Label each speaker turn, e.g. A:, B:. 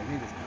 A: Unidos.